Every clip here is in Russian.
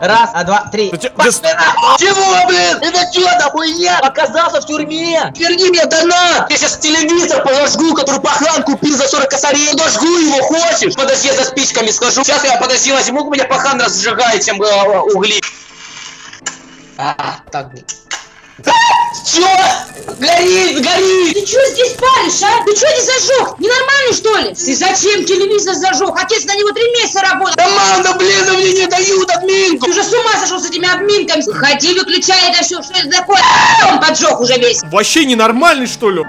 Раз, а два, три. Пошли! Чего, блин? Это что, за хуйня? Оказался в тюрьме! Верни мне донат! Я сейчас телевизор подожгу, который пахан купил за 40 косарей. Подожгу его, хочешь? Подожди, я за спичками схожу. Сейчас я, подожди, возьму, у меня пахан разжигает, чем э, угли. А, так. Чё? Горит, горит! Ты что здесь паришь, а? Ты что здесь зажег? Ненормальный, что ли? Ты зачем телевизор зажег? Отец на него три месяца работал. Команда, блин, ну мне не дают админку! Ты уже с ума сошел с этими админками. Ходи, выключай это все. Что это такое? Он поджег уже весь. Вообще ненормальный, что ли?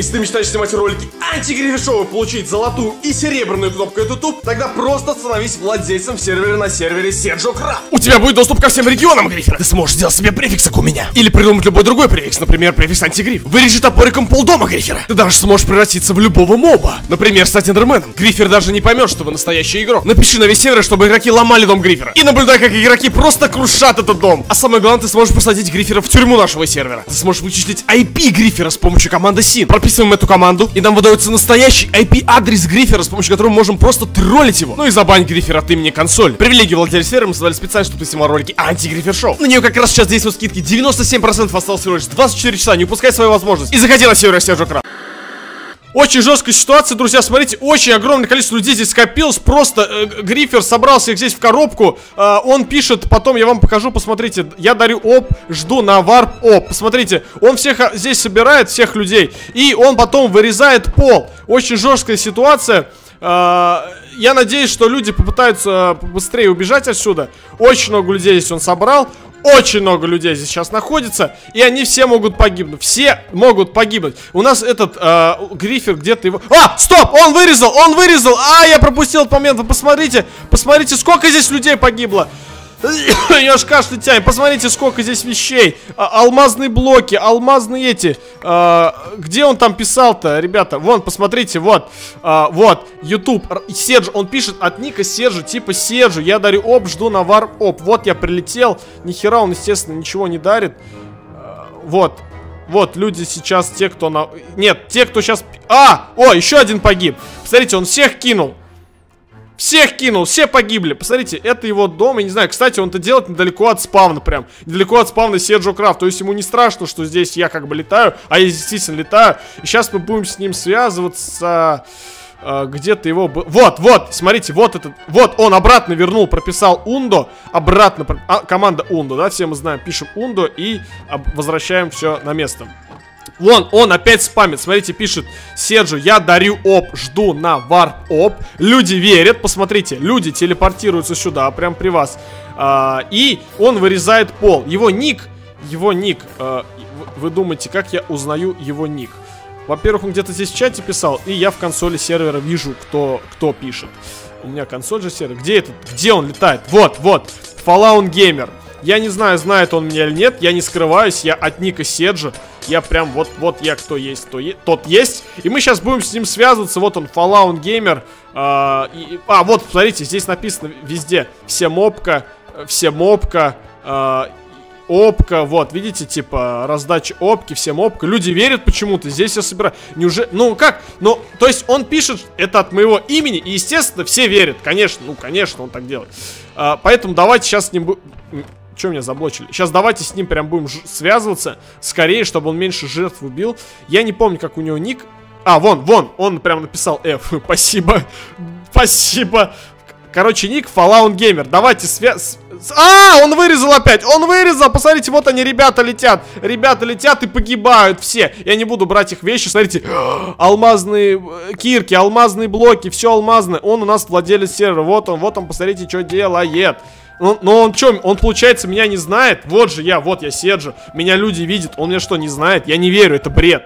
Если ты мечтаешь снимать ролики антигривишоу и получить золотую и серебряную кнопку YouTube, тогда просто становись владельцем сервера на сервере Sergio Craft. У тебя будет доступ ко всем регионам Грифера. Ты сможешь сделать себе префикс, как у меня. Или придумать любой другой префикс, например, префикс антигриф. Вырежи топориком полдома Грифера. Ты даже сможешь превратиться в любого моба. Например, стать эндерменом. Грифер даже не поймет, что вы настоящий игрок. Напиши на весь сервер, чтобы игроки ломали дом Грифера. И наблюдай, как игроки просто крушат этот дом. А самое главное, ты сможешь посадить Грифера в тюрьму нашего сервера. Ты сможешь вычислить IP Грифера с помощью команды SIN. Прописываем эту команду, и нам выдается настоящий IP-адрес Грифера, с помощью которого мы можем просто троллить его. Ну и забань Грифера от имени консоль. Привилегии владельца сервера мы создали специально, чтобы ты снимал ролики анти-Грифер шоу. На нее как раз сейчас действуют скидки 97% осталось всего лишь 24 часа, не упускай свою возможность. И заходи на сервер Sergio Craft. Очень жесткая ситуация, друзья, смотрите, очень огромное количество людей здесь скопилось, просто э, Грифер собрался их здесь в коробку, э, он пишет, потом я вам покажу, посмотрите, я дарю оп, жду на варп оп, посмотрите, он всех а, здесь собирает, всех людей, и он потом вырезает пол, очень жесткая ситуация, Э, я надеюсь, что люди попытаются быстрее убежать отсюда, очень много людей здесь он собрал, очень много людей здесь сейчас находится, и они все могут погибнуть. Все могут погибнуть. У нас этот э, Грифер где-то его... А, стоп! Он вырезал! Он вырезал! А, я пропустил этот момент. Вы посмотрите, посмотрите, сколько здесь людей погибло. Я ж кашлю тянет. Посмотрите, сколько здесь вещей. А, алмазные блоки, алмазные эти. А, где он там писал-то, ребята? Вон, посмотрите, вот. А, вот, YouTube. Серж, он пишет от ника Сержу, типа Сержу. Я дарю оп, жду на вар оп. Вот я прилетел. Нихера он, естественно, ничего не дарит. А, вот. Вот, люди сейчас, те, кто на... Нет, те, кто сейчас... А! О, еще один погиб. Посмотрите, он всех кинул. Всех кинул, все погибли. Посмотрите, это его дом. Я не знаю, кстати, он это делает недалеко от спавна прям. Недалеко от спавна Серджо Крафт. То есть ему не страшно, что здесь я как бы летаю. А я действительно летаю. И сейчас мы будем с ним связываться. А, Где-то его... Вот, вот, смотрите, вот этот... Вот он обратно вернул, прописал undo. Обратно... а, команда undo, да, все мы знаем. Пишем undo и об- возвращаем все на место. Вон, он опять спамит. Смотрите, пишет Серджу, я дарю op, жду на warp op. Люди верят, посмотрите, люди телепортируются сюда, прям при вас. А, и он вырезает пол. Его ник, его ник, а, вы думаете, как я узнаю его ник? Во-первых, он где-то здесь в чате писал, и я в консоли сервера вижу, кто, кто пишет. У меня консоль же сервер. Где этот? Где он летает? Вот, вот. Fallout Gamer. Я не знаю, знает он меня или нет. Я не скрываюсь. Я от Ника Седжа. Я прям вот, вот я кто есть, то е- тот есть. И мы сейчас будем с ним связываться. Вот он, Fallout Gamer. А, и- а, вот, смотрите, здесь написано везде. Все мопка, э, все мопка. а, Опка, вот, видите, типа, раздача опки, всем опка. Люди верят почему-то, здесь я собираю. Неужели, ну как? Ну, то есть он пишет это от моего имени, и, естественно, все верят. Конечно, ну, конечно, он так делает. А, поэтому давайте сейчас с ним... Чё меня заблочили? Сейчас давайте с ним прям будем связываться скорее, чтобы он меньше жертв убил. Я не помню, как у него ник. А, вон, вон, он прям написал F. Спасибо. Спасибо. Короче, ник Fallout Gamer. Давайте связь... А, он вырезал опять! Он вырезал! Посмотрите, вот они, ребята летят. Ребята летят и погибают все. Я не буду брать их вещи. Смотрите, алмазные э, кирки, алмазные блоки, все алмазное. Он у нас владелец сервера. Вот он, вот он, посмотрите, что делает. Ну, но он что, он, получается, меня не знает? Вот же я, вот я Серджи. Меня люди видят. Он меня что, не знает? Я не верю, это бред.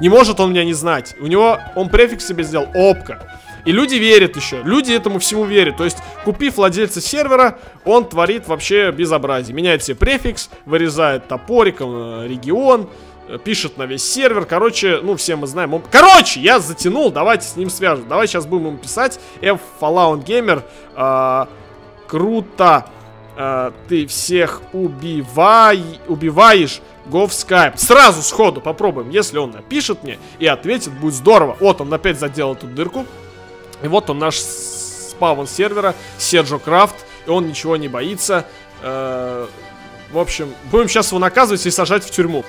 Не может он меня не знать. У него, он префикс себе сделал, опка. И люди верят еще. Люди этому всему верят. То есть, купив владельца сервера, он творит вообще безобразие. Меняет себе префикс, вырезает топориком э, регион, э, пишет на весь сервер. Короче, ну, все мы знаем. Он... Короче, я затянул, давайте с ним свяжем. Давай сейчас будем ему писать. F Fallout Gamer. а, круто. Э, ты всех убивай, убиваешь, го в скайп. Сразу сходу попробуем. Если он напишет мне и ответит, будет здорово. Вот он опять заделал эту дырку. И вот он наш спаун сервера, Серджо Крафт. И он ничего не боится. Э, в общем, будем сейчас его наказывать и сажать в тюрьму.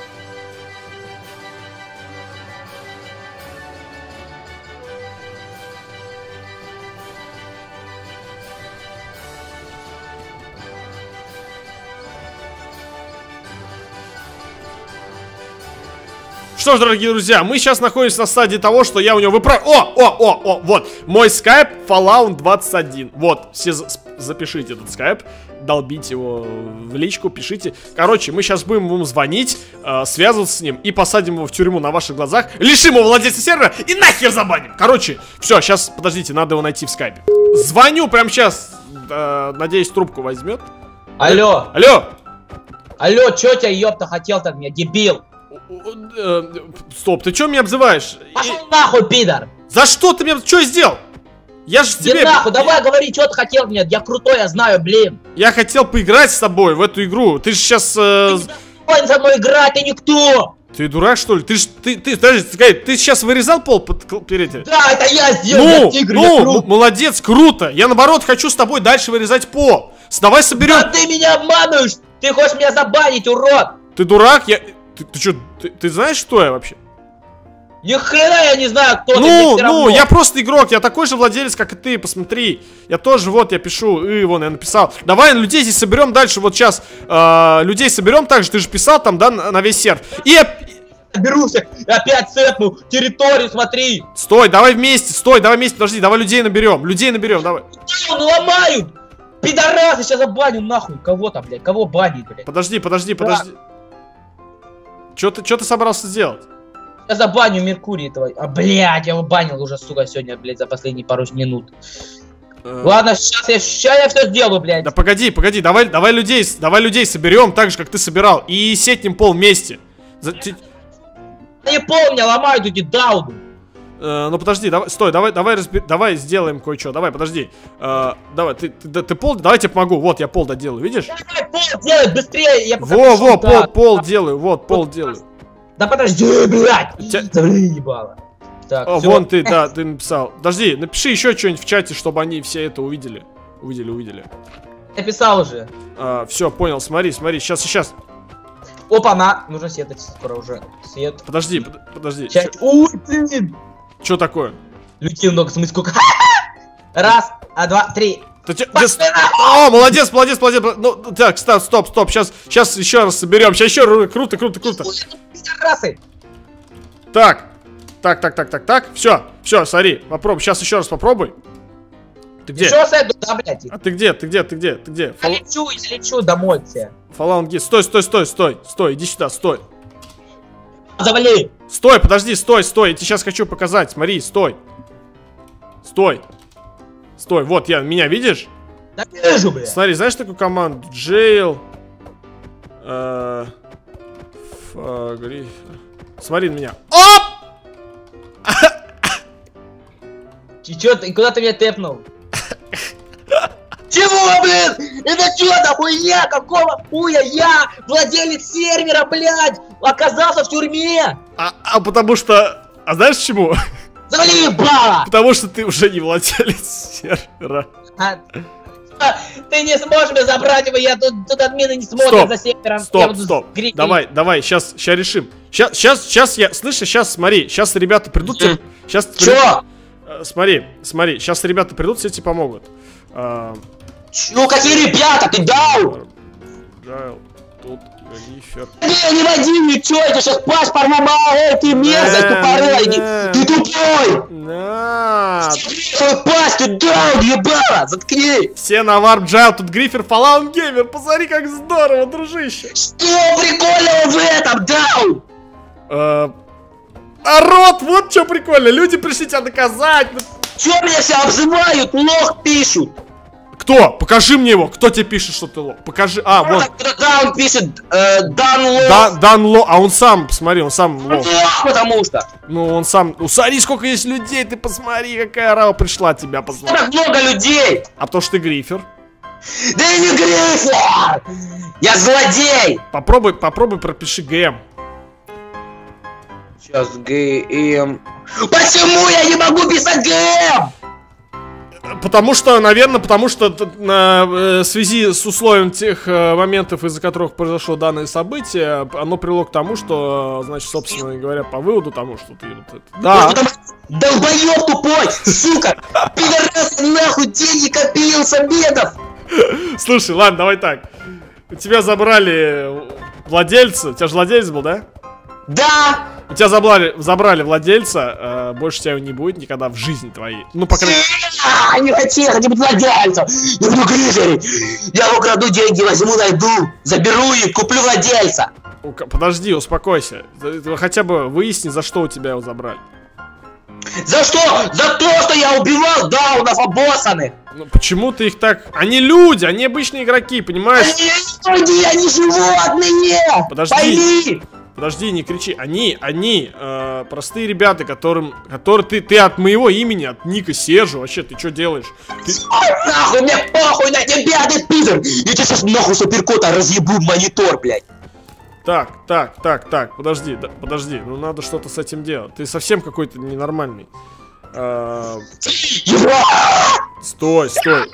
Что ж, дорогие друзья, мы сейчас находимся на стадии того, что я у него выправ... О, о, о, о, вот, мой скайп Fallout 21. Вот, все за запишите этот скайп, долбите его в личку, пишите. Короче, мы сейчас будем ему звонить, э, связываться с ним и посадим его в тюрьму на ваших глазах, лишим его владельца сервера и нахер забаним. Короче, все, сейчас, подождите, надо его найти в скайпе. Звоню прямо сейчас, э, надеюсь, трубку возьмет. Алло, Алло, алло, чё тебя, ёпта, хотел так мне, дебил? Э, Стоп, ты что меня обзываешь? Пошел нахуй, пидор! За что ты мне... Что сделал? Я же тебе... нахуй, давай говори, что ты хотел мне, я крутой, я знаю, блин. Я хотел поиграть с тобой в эту игру. Ты же сейчас... Ой, со мной играть, ты никто! Ты дурак, что ли? Ты ж... Ты, ты, подожди, ты, ты сейчас вырезал пол под, перед? Да, это я сделал, Ну, я тигр, я ну, крут. м- молодец, круто. Я, наоборот, хочу с тобой дальше вырезать пол. Давай соберем... Да ты меня обманываешь! Ты хочешь меня забанить, урод! Ты дурак? Я... Ты, ты что, ты, ты знаешь, что я вообще? Ни хрена я не знаю, кто ты, Ну, всё ну, равно. я просто игрок, я такой же владелец, как и ты, посмотри. Я тоже, вот, я пишу, и вон, я написал. Давай людей здесь соберем дальше, вот сейчас. э, людей соберем также, ты же писал там, да, на, на весь серв. И... Берусь, опять цепну, территорию смотри! Стой, давай вместе, стой, давай вместе, подожди, давай людей наберем, людей наберем, давай. Он ломают! Пидорасы, сейчас забаню нахуй! Кого там, блядь, кого банить, блядь? Подожди, подожди, подожди. Что ты, что ты собрался сделать? Я забаню Меркурий этого. А, блядь, я его банил уже, сука, сегодня, блядь, за последние пару минут. Э, Ладно, сейчас я, сейчас я все сделаю, блядь. Да погоди, погоди, давай, давай людей, давай людей соберем так же, как ты собирал, и сетнем пол вместе. За- Я не помню, ломают эти дауны. Э, ну подожди, давай, стой, давай, давай, разбер- давай сделаем кое-что, давай, подожди. Э, давай, ты, ты, да, ты пол, давай я помогу, вот я пол доделаю, видишь? Давай, пол делай быстрее, я Во, во, да. пол, пол делаю, вот, пол Вот делаю. Да подожди, блядь! Тя- ебало. Так, О, всё. вон ты, да, ты написал. Подожди, напиши еще что-нибудь в чате, чтобы они все это увидели. Увидели, увидели. Я писал уже. все, понял, смотри, смотри, сейчас, сейчас. Опа, на. Нужно сетать скоро уже. Свет. Подожди, под- подожди. Ча- Ой, блин. Что такое? Людей много, смысле, сколько? Раз, а два, три. О, молодец, молодец, молодец. Ну, так, стоп, стоп, стоп. Сейчас, сейчас еще раз соберем. Сейчас еще ру- круто, круто, круто. Пидорасы. Так, так, так, так, так, так. Все, все, смотри, попробуй. Сейчас еще раз попробуй. Ты где? Еще сойду, да, блядь. А ты где? Ты где? Ты где? Ты где? Я лечу, я лечу домой все. Фаланги. Стой, стой, стой, стой, стой. Иди сюда, стой. Завали. Стой, подожди, стой, стой. Я тебе сейчас хочу показать. Смотри, стой. Стой. Стой, вот я, меня видишь? Да вижу, блядь. Смотри, знаешь такую команду? Jail. э, Фагри. Смотри на меня. Оп! Ты чё, ты, куда ты меня тэпнул? Чего, блин? Это что за хуйня? Какого хуя я, владелец сервера, блядь, оказался в тюрьме? А, а потому что... А знаешь почему? Завали ебало! Потому что ты уже не владелец сервера. А, Ты не сможешь меня забрать его, я тут, тут админы не смотрят Стоп, за сервером. Стоп, стоп. грить. Давай, давай, сейчас, сейчас решим. Сейчас, сейчас, сейчас я, слышишь, сейчас смотри, сейчас ребята придут тебе, сейчас Чё? смотри, смотри, сейчас ребята придут, все тебе помогут. А, Ну какие ребята, ты дал? Джайл, тут Галифер. Не, не води ничего, я сейчас паспорт мама, эй, ты мерзость, да. ты тупой! На, Свою пасть, ты дал, ебало, заткни! все на варп Джайл, тут Грифер, Фалаун Геймер, посмотри, как здорово, дружище. Что прикольного в этом, дал? А, Народ, вот что прикольно, люди пришли тебя наказать. ну, Чё меня все обзывают, лох пишут? Кто? Покажи мне его, кто тебе пишет, что ты лох? Покажи, а, вот. Да, он пишет, э, Дан лох. Да, Дан Ло, а он сам, посмотри, он сам лох. лох, потому что. Ну, он сам, ну, смотри, сколько есть людей, ты посмотри, какая рава пришла тебя, посмотри. Так много людей. А то, что ты грифер. Да я не Гриффер! Я злодей! Попробуй, попробуй пропиши ГМ. Сейчас ГМ. Почему я не могу писать ГМ? Потому что, наверное, потому что э, связи с условием тех э, моментов, из-за которых произошло данное событие, оно привело к тому, что, значит, собственно говоря, по выводу тому, что ты вот это... Да, долбоёб тупой, сука! Пидорас нахуй деньги копил с обедов! слушай, ладно, давай так. У тебя забрали владельца, у тебя же владелец был, да? Да! У тебя забрали, забрали владельца, э, больше тебя не будет никогда в жизни твоей. Ну, по крайней А, не хочу, я хочу быть владельцем! Я буду грижерить! Я украду деньги, возьму, найду, заберу их, куплю владельца! Подожди, успокойся. Ты Хотя бы выясни, за что у тебя его забрали. За что? За то, что я убивал даунов обоссаны! Ну, почему ты их так... Они люди, они обычные игроки, понимаешь? Они люди, они животные! Подожди. Пойми! Подожди, не кричи. Они, они, э, простые ребята, которым, которые ты, ты от моего имени, от Ника Сержа, вообще, ты что делаешь? Ты- Ой, нахуй, мне похуй на тебя, ты пидор! Я тебе сейчас нахуй суперкота разъебу в монитор, блядь! Так, так, так, так, подожди, да, подожди, ну надо что-то с этим делать. Ты совсем какой-то ненормальный. Э, стой, стой.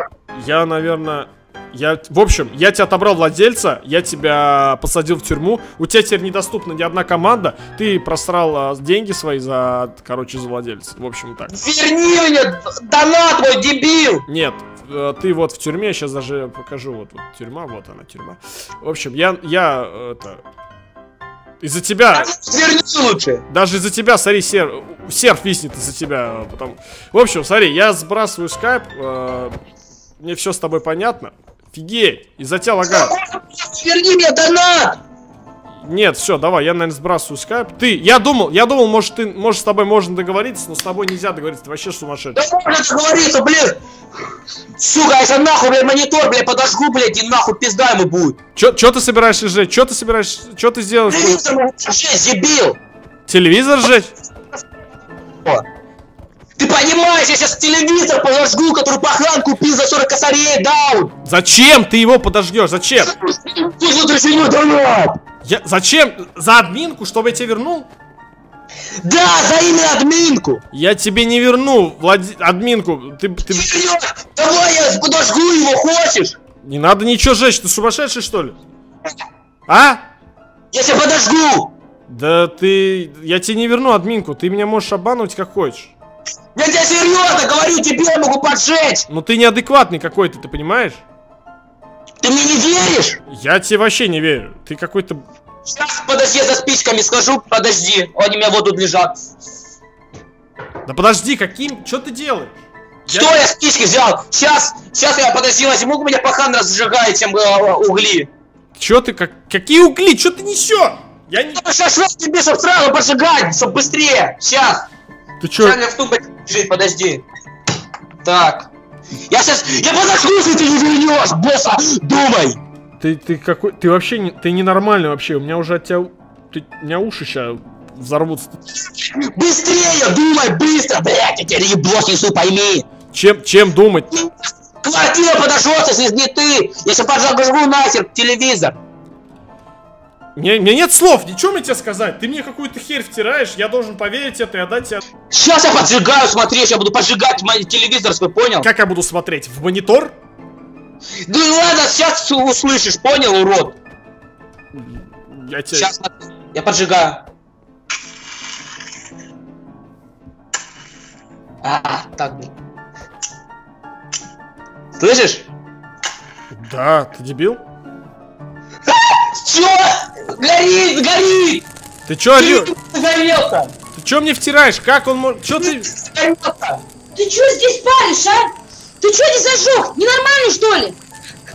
Я, наверное, я, в общем, я тебя отобрал владельца, я тебя посадил в тюрьму. У тебя теперь недоступна ни одна команда. Ты просрал а, деньги свои за, короче, за владельца. В общем, так. Верни мне донат мой, дебил! Нет, э, ты вот в тюрьме, сейчас даже покажу, вот, вот тюрьма, вот она тюрьма. В общем, я, я, э, это, из-за тебя, Верни лучше! даже из-за тебя, смотри, сер, серф виснет из-за тебя, э, потом. В общем, смотри, я сбрасываю скайп, э, мне все с тобой понятно. Офигеть, из-за тебя лагает. Верни мне донат! Нет, все, давай, я, наверное, сбрасываю скайп. Ты, я думал, я думал, может, ты, может, с тобой можно договориться, но с тобой нельзя договориться, ты вообще сумасшедший. Да можно договориться, блин! Сука, если нахуй, блядь, монитор, блядь, подожгу, блядь, и нахуй пизда ему будет! Чё, чё ты собираешься сжечь? Чё ты собираешься, чё ты сделаешь? Телевизор могу сжечь, дебил! Телевизор сжечь? О. Ты понимаешь, я сейчас телевизор подожгу, который пахан купил за 40 косарей, даун! Зачем ты его подожгешь? Зачем? Пусть возвращение донат! Я, зачем? За админку, чтобы я тебе вернул? Да, за имя админку! Я тебе не верну владе... админку. Ты, ты... Давай я подожгу его, хочешь? Не надо ничего жечь, ты сумасшедший что ли? А? Я тебя подожгу! Да ты... Я тебе не верну админку, ты меня можешь обманывать как хочешь. Я тебе серьезно говорю, тебе я могу поджечь! Но ты неадекватный какой-то, ты понимаешь? Ты мне не веришь? Я тебе вообще не верю. Ты какой-то... Сейчас, подожди, я за спичками схожу, подожди, они у меня вот тут лежат. Да подожди, каким... Что ты делаешь? Я- Что я спички взял? Сейчас, сейчас я, подожди, возьму, у меня пахан разжигает, чем э, угли. Чё ты, как... какие угли? Чё ты несешь? Я не... Ну, шашлык тебе, чтоб сразу поджигать, чтоб быстрее. Сейчас. Ты чё? Сейчас я в тумбочке лежит, подожди. Так. Я сейчас, я подожгу, если ты не вернешь, босса, думай. Ты, ты какой... Ты вообще не... Ты ненормальный вообще. У меня уже от тебя... Ты... У меня уши сейчас взорвутся. Быстрее, думай, быстро, блядь, я тебе еблос несу, пойми. Чем, чем думать? Квартира подожжется, если не ты. Если поджигу нахер телевизор. Мне, мне нет слов, ничего мне тебе сказать. Ты мне какую-то херь втираешь, я должен поверить это и отдать тебе... Сейчас я поджигаю, смотри, я буду поджигать телевизор свой, понял? Как я буду смотреть? В монитор? Да ладно, сейчас услышишь, понял, урод? Я тебе... Сейчас, я поджигаю. А, так бы. Слышишь? Да, ты дебил? Чё? Горит, горит! Ты чё? Телевизор Загорелся! Ты чё мне втираешь? Как он может... Чё ты... Загорелся! Ты что здесь паришь, а? Ты что не зажег? Ненормальный, что ли?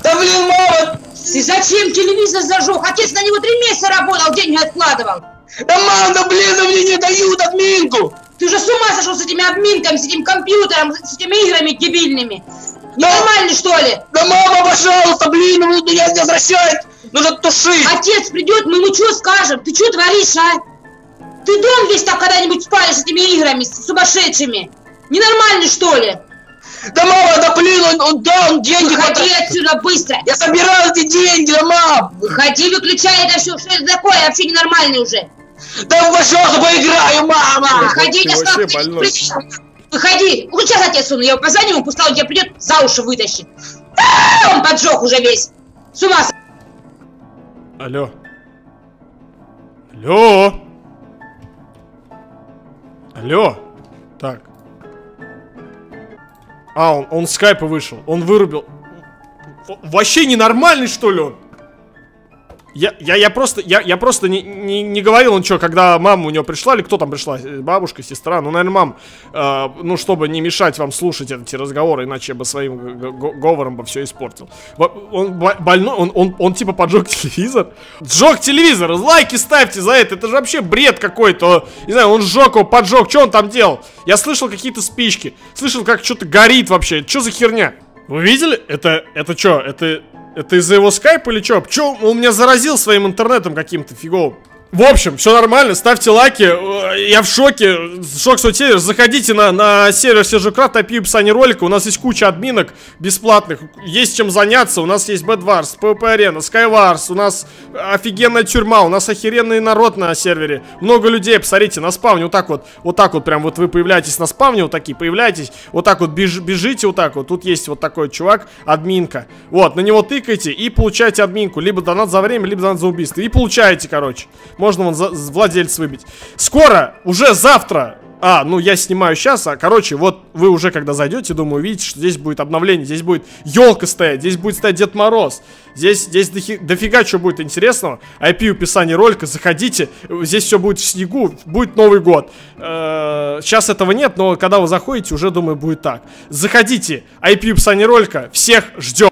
Да блин, мама! Ты зачем телевизор зажег? Отец на него три месяца работал, деньги откладывал. Да мама, да блин, да мне не дают админку! Ты же с ума сошел с этими админками, с этим компьютером, с этими играми дебильными. Ненормальный, что ли? Да мама, пожалуйста, блин, меня не возвращает! Нужно тушить! Отец придет, мы ему что скажем? Ты что творишь, а? Ты дом весь так когда-нибудь спалишь с этими играми, с сумасшедшими? Ненормальный, что ли? Да мама, да блин, он, он да, он деньги Выходи хватает. отсюда быстро! Я собирал эти деньги, да мам! Выходи, выключай это все! Что это такое? Я вообще ненормальный уже! Да пожалуйста, поиграю, мама! Выходи, я сказал. Выходи! Ну, сейчас отец суну, я его позвоню, ему, пускай он тебя придет, за уши вытащит. А, Он поджег уже весь. С ума с- Алло. Алло. Алло. Так. А, он, он с скайпа вышел. Он вырубил. Вообще ненормальный, что ли, он? Я, я, я просто, я, я просто не, не, не говорил, он что, когда мама у него пришла, или кто там пришла, Э, бабушка, сестра, ну, наверное, мам, э, ну, чтобы не мешать вам слушать эти разговоры, иначе я бы своим говором бы все испортил. Он бо- больной, он, он, он типа поджег телевизор. Сжег телевизор, лайки ставьте за это, это же вообще бред какой-то. Не знаю, он сжег его, поджег, что он там делал? Я слышал какие-то спички, слышал, как что-то горит вообще, что за херня? Вы видели? Это, это что, это, это из-за его скайпа или что? Че, он меня заразил своим интернетом каким-то фиговым. В общем, все нормально, ставьте лайки. Э, Я в шоке. Шок соцсетей. Заходите на, на сервер Сержукрат, опию описание ролика. У нас есть куча админок бесплатных. Есть чем заняться. У нас есть Bedwars, PvP Arena. У нас офигенная тюрьма. У нас охеренный народ на сервере. Много людей, посмотрите, на спавне вот так вот. Вот так вот прям вот вы появляетесь на спавне, вот такие появляетесь. Вот так вот беж- бежите вот так вот. Тут есть вот такой чувак, админка. Вот, на него тыкайте и получаете админку. Либо донат за время, либо донат за убийство. И получаете, короче. Можно вон за, владельца выбить. Скоро, уже завтра. А, ну я снимаю сейчас, а короче, вот вы уже когда зайдете, думаю, увидите, что здесь будет обновление, здесь будет елка стоять, здесь будет стоять Дед Мороз, здесь, здесь дохи- дофига что будет интересного. IP описание ролика, заходите, здесь все будет в снегу, будет Новый год. сейчас этого нет, но когда вы заходите, уже думаю, будет так. Заходите, IP описание ролика, всех ждем.